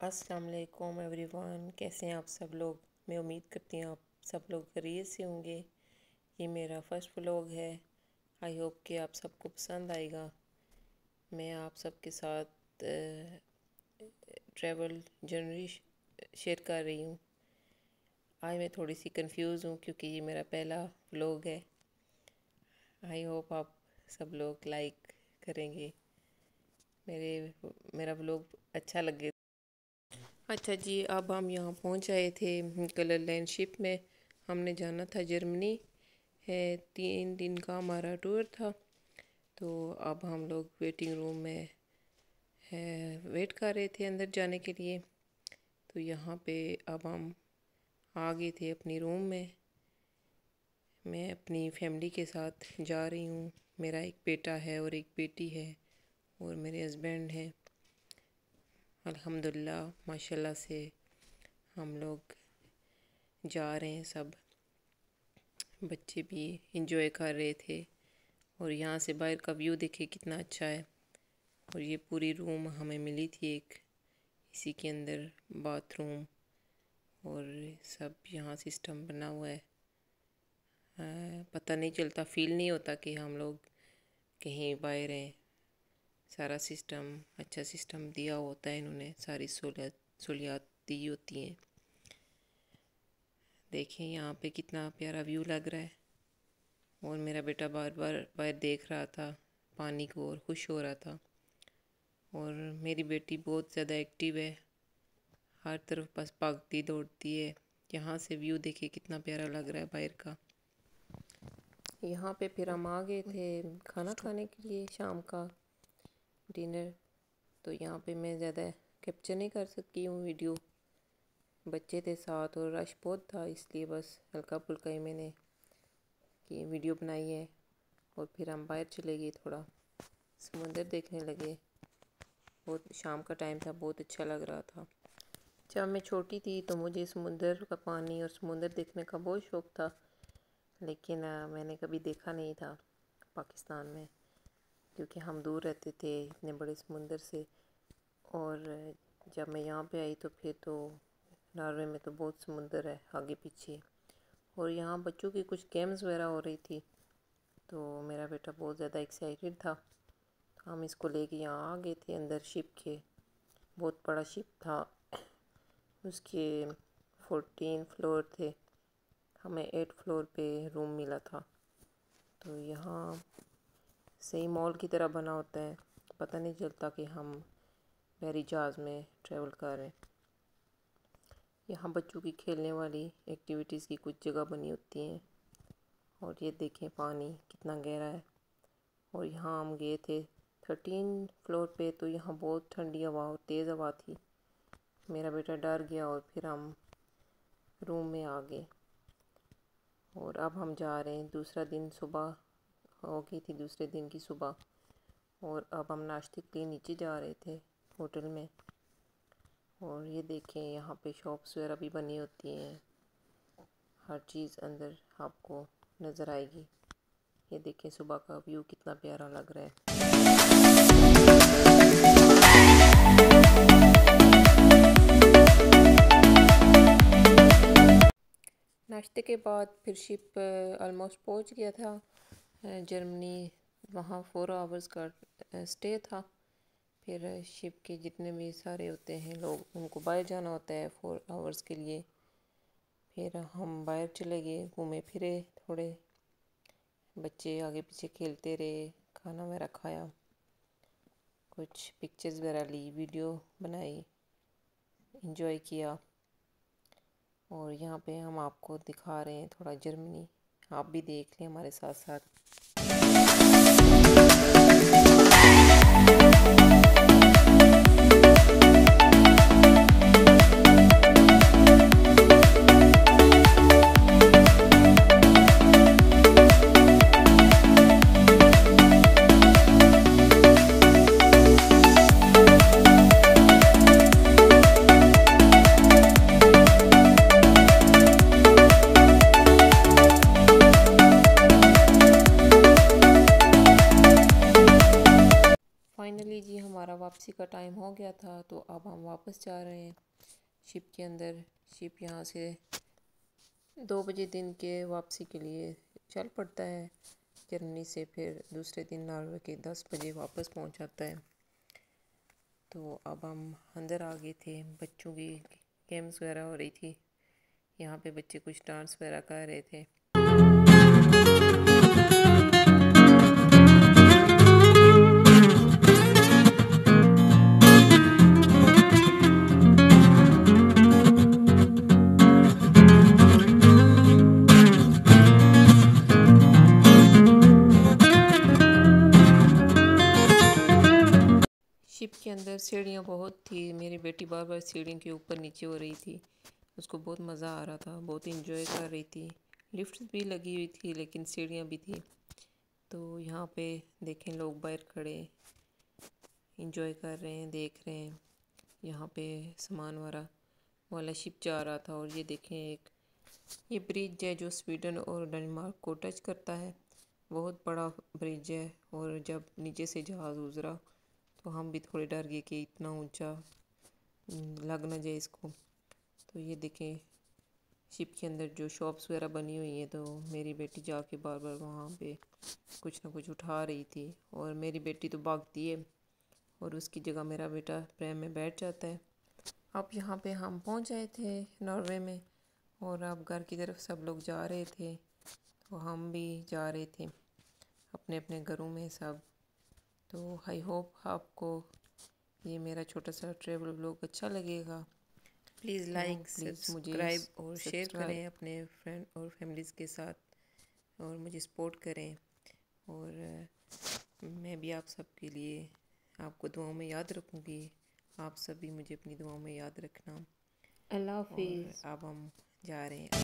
अस्सलाम वालेकुम एवरीवन, कैसे हैं आप सब लोग? मैं उम्मीद करती हूँ आप सब लोग खरीद से होंगे। ये मेरा फ़र्स्ट व्लॉग है। आई होप कि आप सबको पसंद आएगा। मैं आप सबके साथ ट्रैवल जर्नी शेयर कर रही हूँ। आज मैं थोड़ी सी कंफ्यूज हूँ क्योंकि ये मेरा पहला व्लॉग है। आई होप आप सब लोग लाइक करेंगे। मेरे, मेरा व्लॉग अच्छा लगे अच्छा जी अब हम यहाँ पहुँच आए थे कलर लाइन शिप में। हमने जाना था जर्मनी। है, तीन दिन का हमारा टूर था। तो अब हम लोग वेटिंग रूम में, है, वेट कर रहे थे अंदर जाने के लिए। तो यहाँ पे अब हम आ गए थे अपनी रूम में। मैं अपनी फैमिली के साथ जा रही हूँ। मेरा एक बेटा है और एक बेटी है और मेरे हस्बैंड हैं। अल्हम्दुलिल्लाह, माशाल्लाह से हम लोग जा रहे हैं सब। बच्चे भी इंजॉय कर रहे थे और यहाँ से बाहर का व्यू देखे कितना अच्छा है। और ये पूरी रूम हमें मिली थी एक, इसी के अंदर बाथरूम और सब यहाँ सिस्टम बना हुआ है। पता नहीं चलता फील नहीं होता कि हम लोग कहीं बाहर हैं। सारा सिस्टम अच्छा सिस्टम दिया होता है इन्होंने, सारी सहूलियत दी होती हैं। देखें यहाँ पे कितना प्यारा व्यू लग रहा है। और मेरा बेटा बार बार बाहर देख रहा था, पानी को और खुश हो रहा था। और मेरी बेटी बहुत ज़्यादा एक्टिव है। हर तरफ़ बस भागती दौड़ती है। यहाँ से व्यू देखिए कितना प्यारा लग रहा है बाहर का। यहाँ पे फिर हम आ गए थे खाना खाने के लिए शाम का। डिनर तो यहाँ पे मैं ज़्यादा कैप्चर नहीं कर सकती हूँ वीडियो बच्चे थे साथ और रश बहुत था, इसलिए बस हल्का फुल्का ही मैंने कि वीडियो बनाई है और फिर हम बाहर चले गए थोड़ा। समुंदर देखने लगे। बहुत शाम का टाइम था, बहुत अच्छा लग रहा था। जब मैं छोटी थी तो मुझे समुंदर का पानी और समुंदर देखने का बहुत शौक़ था, लेकिन मैंने कभी देखा नहीं था पाकिस्तान में। क्योंकि हम दूर रहते थे इतने बड़े समुंदर से। और जब मैं यहाँ पे आई तो फिर तो नॉर्वे में तो बहुत समुंदर है आगे पीछे। और यहाँ बच्चों की कुछ गेम्स वगैरह हो रही थी तो मेरा बेटा बहुत ज़्यादा एक्साइटेड था। हम इसको लेके यहाँ आ गए थे अंदर शिप के, बहुत बड़ा शिप था। उसके फोर्टीन फ्लोर थे। हमें एट फ्लोर पे रूम मिला था। तो यहाँ सही मॉल की तरह बना होता है। पता नहीं चलता कि हम बहरी जहाज़ में ट्रैवल कर रहे हैं। यहाँ बच्चों की खेलने वाली एक्टिविटीज़ की कुछ जगह बनी होती हैं। और ये देखें पानी कितना गहरा है। और यहाँ हम गए थे थर्टीन फ्लोर पे तो यहाँ बहुत ठंडी हवा और तेज़ हवा थी। मेरा बेटा डर गया और फिर हम रूम में आ गए। और अब हम जा रहे हैं दूसरा दिन सुबह। हो गई थी दूसरे दिन की सुबह। और अब हम नाश्ते के लिए नीचे जा रहे थे होटल में। और ये देखें, यहाँ पे शॉप्स वगैरह भी बनी होती हैं। हर चीज़ अंदर आपको नज़र आएगी। ये देखें, सुबह का व्यू कितना प्यारा लग रहा है। नाश्ते के बाद फिर शिप ऑलमोस्ट पहुँच गया था। जर्मनी वहाँ फोर आवर्स का स्टे था। फिर शिप के जितने भी सारे होते हैं लोग, उनको बाहर जाना होता है फोर आवर्स के लिए। फिर हम बाहर चले गए, घूमे फिरे थोड़े। बच्चे आगे पीछे खेलते रहे, खाना वगैरह खाया। कुछ पिक्चर्स वगैरह ली वीडियो बनाई इन्जॉय किया। और यहाँ पे हम आपको दिखा रहे हैं थोड़ा जर्मनी। आप भी देख लें हमारे साथ साथ का टाइम हो गया था तो अब हम वापस जा रहे हैं। शिप के अंदर, शिप यहाँ से दो बजे दिन के वापसी के लिए चल पड़ता है। जर्मनी से फिर दूसरे दिन नॉर्वे के दस बजे वापस पहुँच जाता है। तो अब हम अंदर आ गए थे। बच्चों की गेम्स वगैरह हो रही थी। यहाँ पे बच्चे कुछ डांस वगैरह कर रहे थे। अंदर सीढ़ियाँ बहुत थी। मेरी बेटी बार बार सीढ़ियों के ऊपर नीचे हो रही थी। उसको बहुत मज़ा आ रहा था, बहुत इंजॉय कर रही थी। लिफ्ट भी लगी हुई थी, लेकिन सीढ़ियाँ भी थी। तो यहाँ पे देखें, लोग बाहर खड़े इंजॉय कर रहे हैं, देख रहे हैं। यहाँ पे सामान वाला वाला शिप जा रहा था और ये देखें एक, ये ब्रिज है जो स्वीडन और डेनमार्क को टच करता है। बहुत बड़ा ब्रिज है और जब नीचे से जहाज़ गुजरा तो हम भी थोड़े डर गए कि इतना ऊँचा लग ना जाए इसको। तो ये देखें, शिप के अंदर जो शॉप्स वगैरह बनी हुई हैं तो मेरी बेटी जाके बार बार वहाँ पे कुछ ना कुछ उठा रही थी। और मेरी बेटी तो भागती है, और उसकी जगह मेरा बेटा प्रेम में बैठ जाता है। अब यहाँ पे हम पहुँच आए थे नॉर्वे में, और अब घर की तरफ़ सब लोग जा रहे थे तो हम भी जा रहे थे। अपने अपने घरों में सब तो आई होप आपको ये मेरा छोटा सा ट्रेवल ब्लॉग अच्छा लगेगा। प्लीज़ लाइक सब्सक्राइब और शेयर करें अपने फ्रेंड और फैमिलीज़ के साथ और मुझे सपोर्ट करें। और मैं भी आप सब के लिए आपको दुआओं में याद रखूँगी। आप सभी मुझे अपनी दुआओं में याद रखना। अल्लाह हाफिज़। अब हम जा रहे हैं।